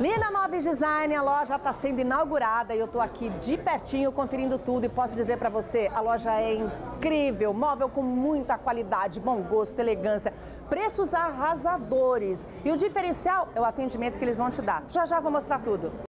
Lina Móveis Design, a loja está sendo inaugurada e eu estou aqui de pertinho conferindo tudo e posso dizer para você, a loja é incrível, móvel com muita qualidade, bom gosto, elegância, preços arrasadores e o diferencial é o atendimento que eles vão te dar. Já já vou mostrar tudo.